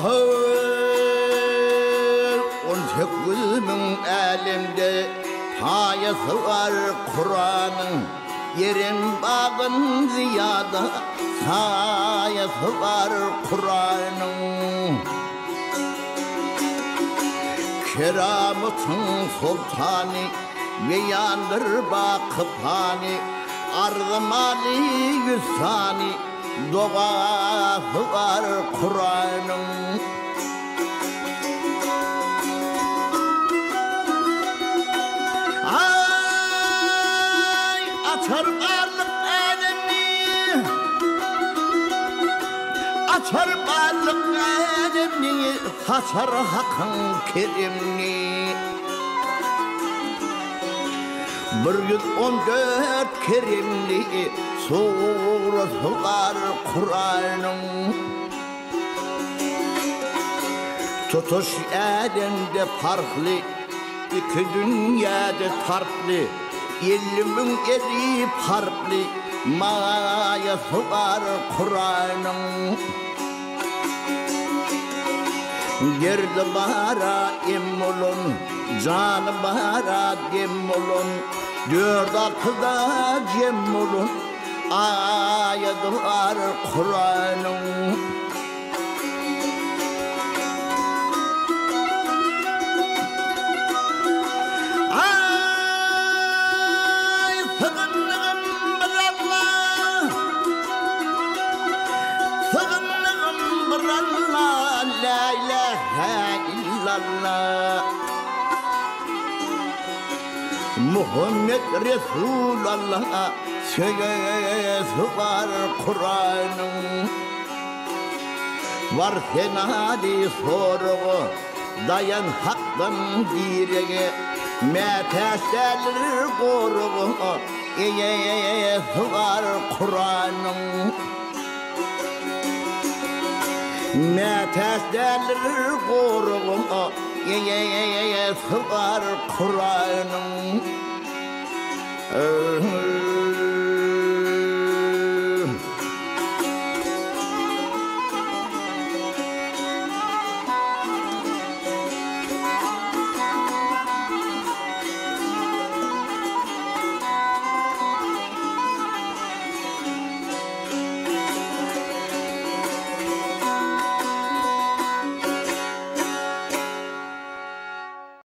ahır. On sekiz bin elimde Payası var Kur'an'ın. Yerin bağın ziyada Sayası var Kur'an'ın. Kerametin sultanı Ve yandır bakıp hani Arzım Ali Yüzhani doğa var Kur'an'ın Ay açar varlık elini Açar varlık elini Kaçar hakkın kerimini Bir yüz on dört kerimli Surası var Kur'an'ın Tutuş elinde farklı iki dünyada farklı Ilmin eli farklı Mayası var Kur'an'ın Girdi bara immolun Canı bara dimmolun Dört altıda cemmolun Ayet var Kur'an'ın illallah Muhammed Resulallah Söylesi var Kur'an'ın Var senadi soruğu Dayan haktan direge. Meteşler koruğu Eyesi var Kur'an'ın Meteşler koruğu Eyesi var Kur'an'ın